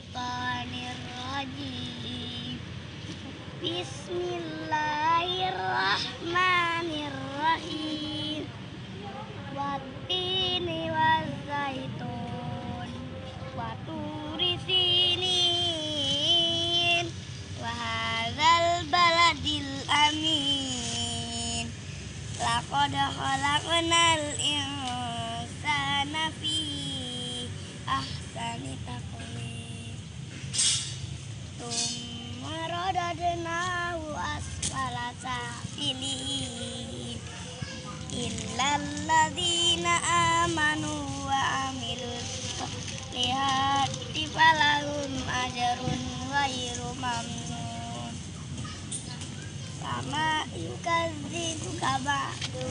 Bismillahirrahmanirrahim. Bismillahirrahmanirrahim. Watini wa zaitun. Waturi sinin. Wahadal baladil amin. Laqad khalaqnal insana fi ahsani taqwim. Radadnahu asfala safilin. Illal ladzina amanu wa amilus solihati falahum ajrun ghairu mamnun. Sama yukadzibuka ba'du